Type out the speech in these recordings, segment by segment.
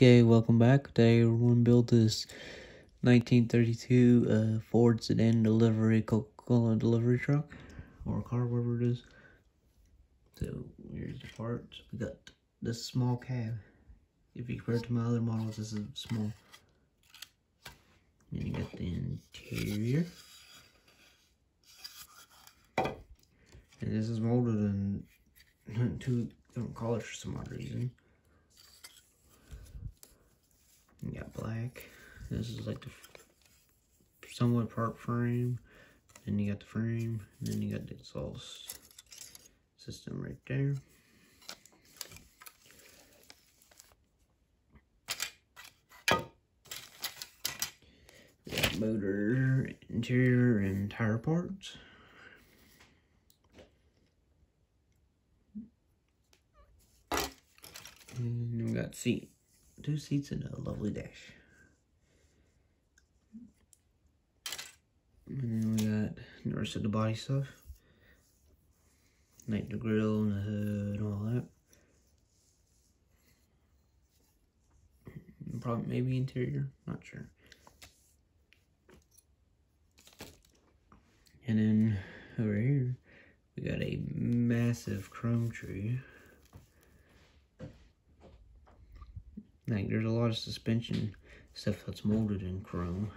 Okay, welcome back. Today we're going to build this 1932 uh, Ford sedan delivery Coca-Cola delivery truck or car, whatever it is. So here's the parts. We got this small cab. If you compare it to my other models, this is small. Then you got the interior. And this is molded in two different colors for some odd reason. Black. This is like the somewhat part frame. Then you got the frame. And then you got the exhaust system right there. Motor, interior, and tire parts. And we got seat two seats and a lovely dash. And then we got the rest of the body stuff. Like the grill and the hood and all that. Probably maybe interior, not sure. And then over here, we got a massive chrome tree. There's a lot of suspension stuff that's molded in chrome.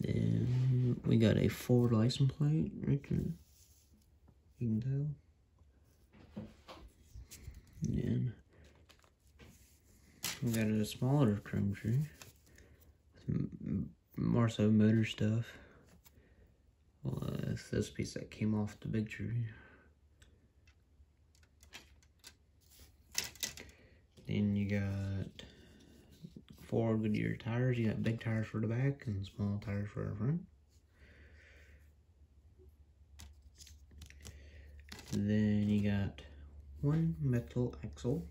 Then we got a Ford license plate right there. You can tell. Then we got a smaller chrome tree. More so motor stuff. Well, uh, this piece that came off the big tree. Then you got four Goodyear tires. You got big tires for the back and small tires for the front. Then you got one metal axle.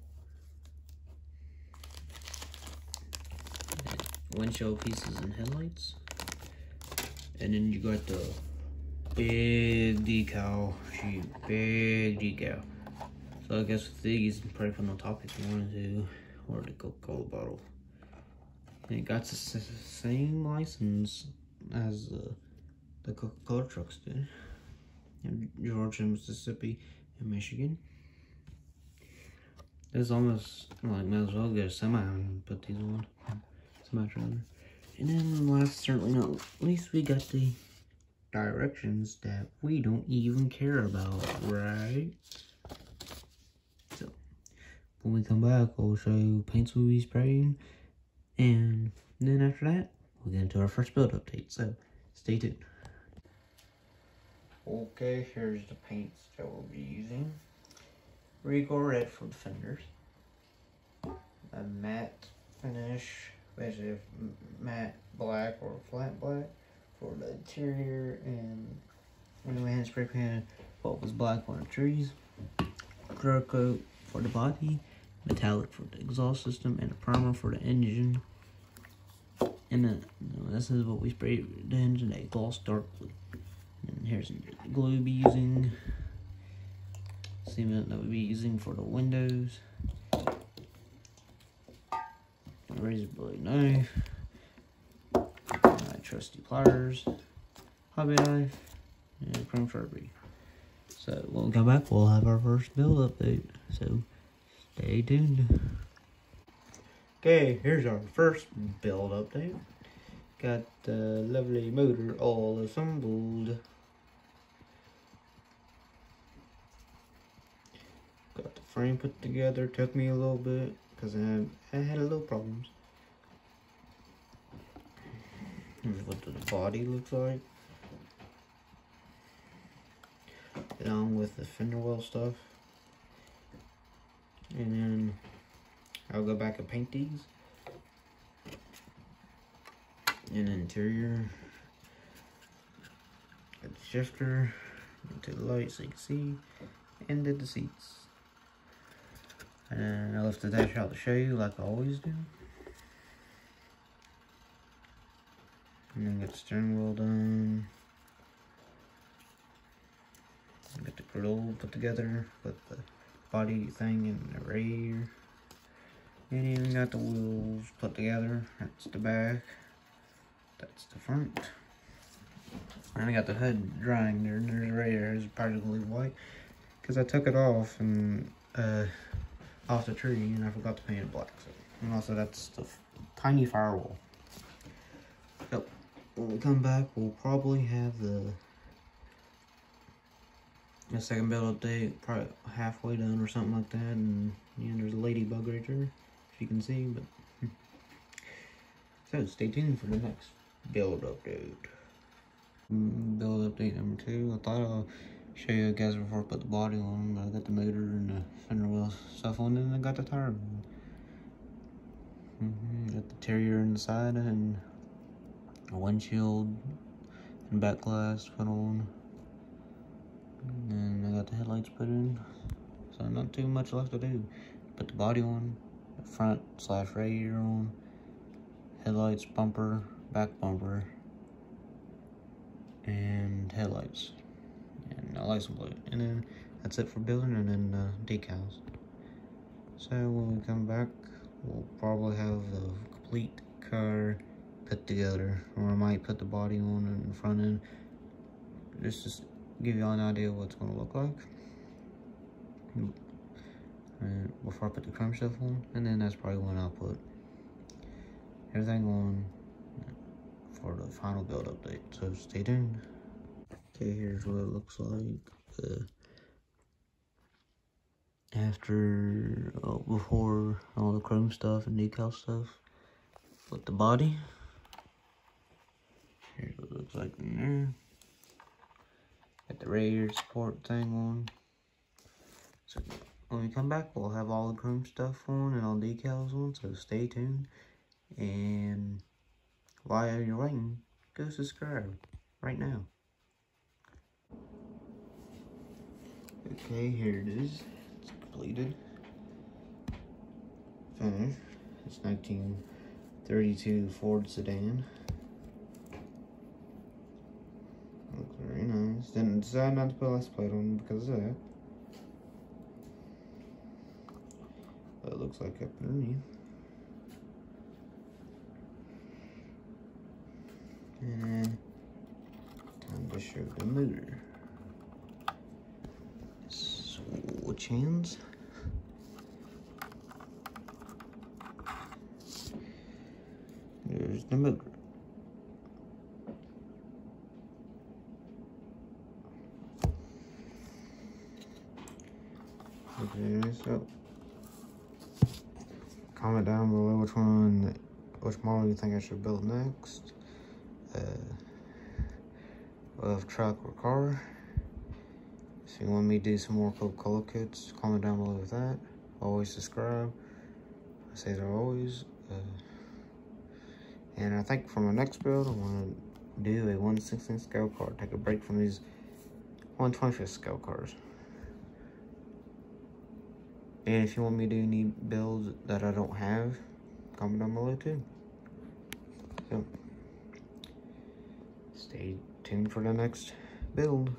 Windshield pieces and headlights. And then you got the big decal sheet, big decal. So I guess with these, probably put on top if you wanted to, or the Coca-Cola bottle. And it got the same license as uh, the Coca-Cola trucks did. In Georgia, Mississippi, and Michigan. It's almost, like, might as well get a semi and put these on. Semi-trailer. And then last, certainly not least, we got the directions that we don't even care about, right? When we come back, I'll show you paints we'll be spraying. And then after that, we'll get into our first build update. So stay tuned. Okay, here's the paints that we'll be using. Regal Red for the fenders. A matte finish, basically matte black or flat black for the interior. And when we had spray painted what was black on the trees. Clear coat for the body metallic for the exhaust system, and a primer for the engine. And uh, then this is what we sprayed the engine, a gloss dark blue. And here's the glue we'll be using. Cement that we'll be using for the windows. A razor blade knife. My trusty pliers. Hobby knife. And chrome sharpie. So when we come back, we'll have our first build update. So Stay tuned. Okay, here's our first build update. Got the lovely motor all assembled. Got the frame put together. Took me a little bit because I had, I had a little problems. Here's what the body looks like. Along with the fender well stuff. And then I'll go back and paint these. And interior. Got the shifter into the light so you can see. And did the seats. And I left the dash out to show you like I always do. And then get the steering wheel done. Get the grill put together put the body thing in the rear Ain't even got the wheels put together. That's the back. That's the front. And I got the hood drying there, and there's right there. It's practically white. Because I took it off and uh, off the tree, and I forgot to paint it black. So. And also, that's the tiny firewall. Yep. When we come back, we'll probably have the the second build update, probably halfway done or something like that. And yeah, there's a ladybug right there, if you can see. But so stay tuned for the next build update. Mm, build update number two. I thought I'll show you guys before I put the body on, but I got the motor and the fender well stuff on, and I got the tire. Mm -hmm. Got the Terrier inside and a windshield and back glass put on. And I got the headlights put in. So not too much left to do. Put the body on, the front slash radiator on, headlights, bumper, back bumper, and headlights. And a license plate. And then that's it for building and then uh, decals. So when we come back, we'll probably have the complete car put together. Or I might put the body on in front end. Just to give you an idea what it's going to look like. And before I put the chrome stuff on. And then that's probably when I'll put everything on for the final build update. So stay tuned. Okay, here's what it looks like. Uh, after, uh, before all the chrome stuff and decal stuff with the body. Here's what it looks like in there. Got the radiator support thing on. So when we come back, we'll have all the chrome stuff on and all decals on, so stay tuned. And while you're waiting, go subscribe right now. Okay, here it is. It's completed. Finished. It's 1932 Ford sedan. Looks Didn't decide not to put plate on because of that. It looks like up underneath. And time to show the motor. Switch hands. There's the motor. Okay, so comment down below which one, which model you think I should build next uh, of truck or car. If you want me to do some more Coca-Cola kits, comment down below with that. Always subscribe. I say that always. Uh, and I think for my next build, I want to do a 1 16 scale car. Take a break from these 125th scale cars. And if you want me to do any builds that I don't have, comment down below too. So, stay tuned for the next build.